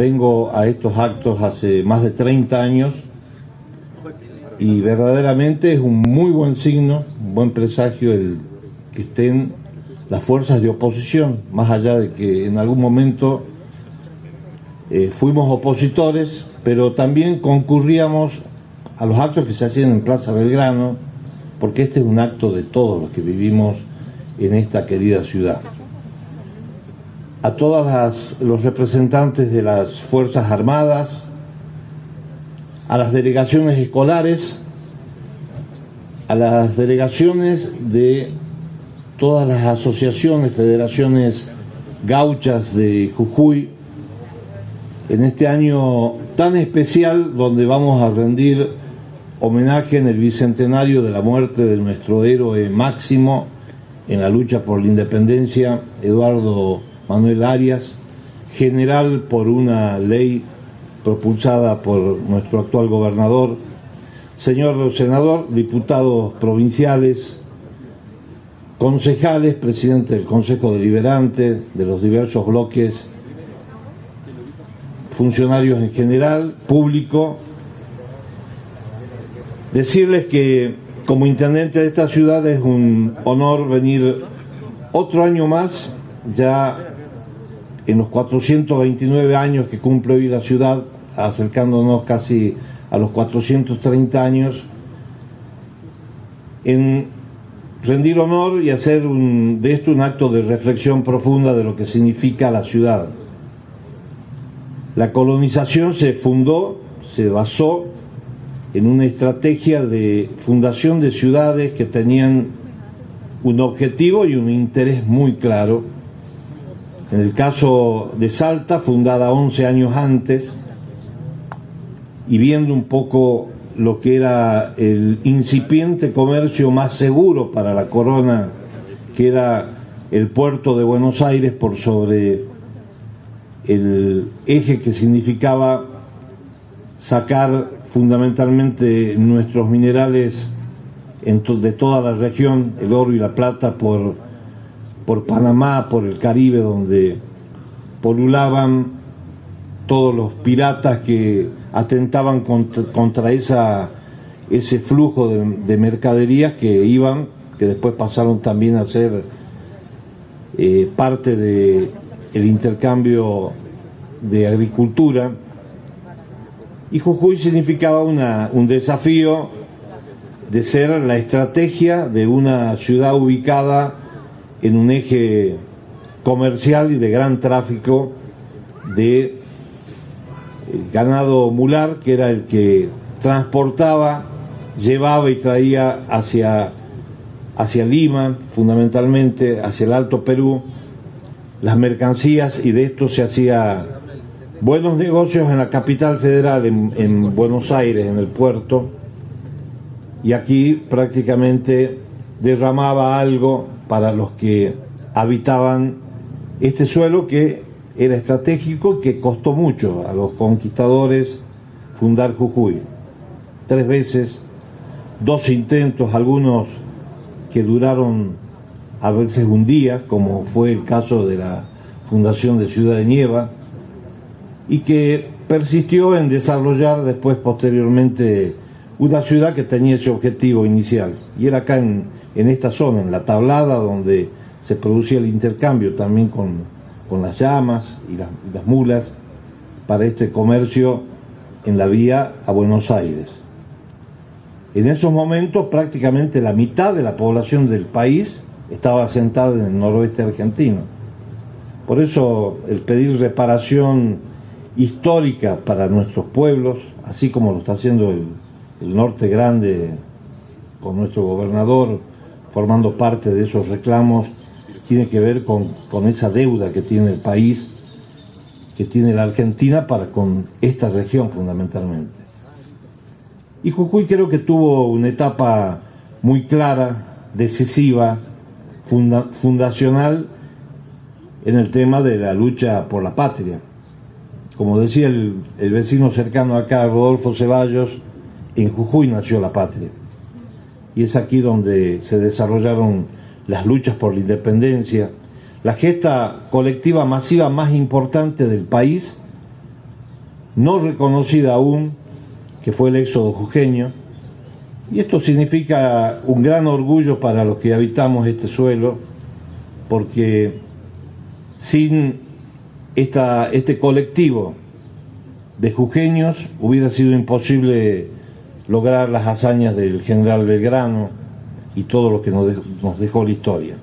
vengo a estos actos hace más de 30 años y verdaderamente es un muy buen signo, un buen presagio el que estén las fuerzas de oposición, más allá de que en algún momento eh, fuimos opositores, pero también concurríamos a los actos que se hacían en Plaza Belgrano, porque este es un acto de todos los que vivimos en esta querida ciudad. A todos los representantes de las Fuerzas Armadas, a las delegaciones escolares, a las delegaciones de todas las asociaciones, federaciones gauchas de Jujuy, en este año tan especial donde vamos a rendir homenaje en el bicentenario de la muerte de nuestro héroe máximo en la lucha por la independencia, Eduardo Manuel Arias, general por una ley propulsada por nuestro actual gobernador, señor senador, diputados provinciales, concejales, presidente del Consejo Deliberante, de los diversos bloques, funcionarios en general, público, decirles que como intendente de esta ciudad es un honor venir otro año más, ya en los 429 años que cumple hoy la ciudad, acercándonos casi a los 430 años, en rendir honor y hacer de esto un acto de reflexión profunda de lo que significa la ciudad. La colonización se fundó, se basó en una estrategia de fundación de ciudades que tenían un objetivo y un interés muy claro. En el caso de Salta, fundada 11 años antes, y viendo un poco lo que era el incipiente comercio más seguro para la corona, que era el puerto de Buenos Aires por sobre el eje que significaba sacar fundamentalmente nuestros minerales de toda la región, el oro y la plata, por, por Panamá, por el Caribe, donde polulaban todos los piratas que atentaban contra, esa, ese flujo de, mercaderías que iban, que después pasaron también a ser eh, parte del el intercambio de agricultura. Y Jujuy significaba una, un desafío de ser la estrategia de una ciudad ubicada en un eje comercial y de gran tráfico de eh, ganado mular, que era el que transportaba, llevaba y traía hacia, hacia Lima, fundamentalmente hacia el Alto Perú, las mercancías y de esto se hacía buenos negocios en la capital federal, en, Buenos Aires, en el puerto, y aquí prácticamente derramaba algo para los que habitaban este suelo que era estratégico, que costó mucho a los conquistadores fundar Jujuy. Tres veces, dos intentos, algunos que duraron a veces un día, como fue el caso de la fundación de Ciudad de Nieva, y que persistió en desarrollar después posteriormente una ciudad que tenía ese objetivo inicial. Y era acá en, esta zona, en la tablada, donde se producía el intercambio también con, las llamas y las mulas para este comercio en la vía a Buenos Aires. En esos momentos prácticamente la mitad de la población del país estaba asentada en el noroeste argentino. Por eso el pedir reparación histórica para nuestros pueblos, así como lo está haciendo el, norte grande con nuestro gobernador formando parte de esos reclamos, tiene que ver con, con esa deuda que tiene el país, que tiene la Argentina para con esta región fundamentalmente. Y Jujuy creo que tuvo una etapa muy clara, decisiva, fundacional en el tema de la lucha por la patria como decía el, vecino cercano acá, Rodolfo Ceballos, en Jujuy nació la patria. Y es aquí donde se desarrollaron las luchas por la independencia, la gesta colectiva masiva más importante del país no reconocida aún, que fue el éxodo jujeño. Y esto significa un gran orgullo para los que habitamos este suelo, porque sin esta, este colectivo de jujeños hubiera sido imposible lograr las hazañas del general Belgrano y todo lo que nos dejó, nos dejó la historia.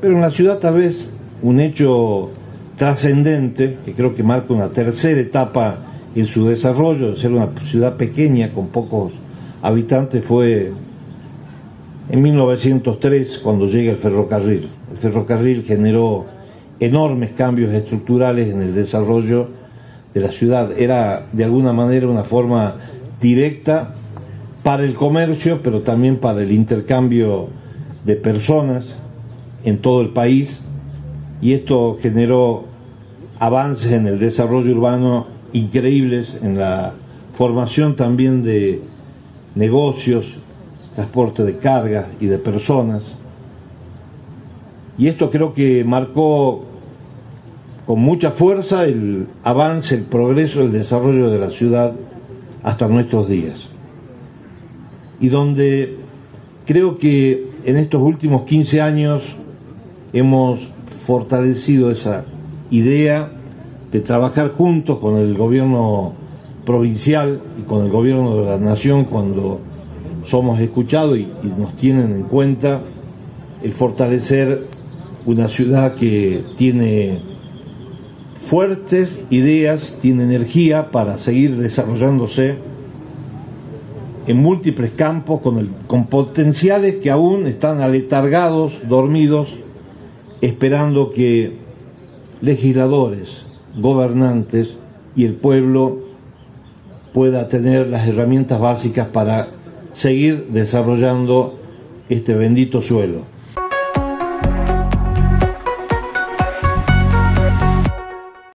Pero en la ciudad tal vez un hecho trascendente, que creo que marca una tercera etapa en su desarrollo, de ser una ciudad pequeña con pocos habitantes, fue en 1903 cuando llega el ferrocarril. El ferrocarril generó enormes cambios estructurales en el desarrollo de la ciudad. Era de alguna manera una forma directa para el comercio, pero también para el intercambio de personas en todo el país y esto generó avances en el desarrollo urbano increíbles, en la formación también de negocios, transporte de cargas y de personas. Y esto creo que marcó con mucha fuerza el avance, el progreso, el desarrollo de la ciudad hasta nuestros días. Y donde creo que en estos últimos 15 años hemos fortalecido esa idea de trabajar juntos con el gobierno provincial y con el gobierno de la nación cuando somos escuchados y, y, nos tienen en cuenta el fortalecer una ciudad que tiene fuertes ideas, tiene energía para seguir desarrollándose en múltiples campos con, el, con potenciales que aún están aletargados, dormidos esperando que legisladores, gobernantes y el pueblo pueda tener las herramientas básicas para seguir desarrollando este bendito suelo.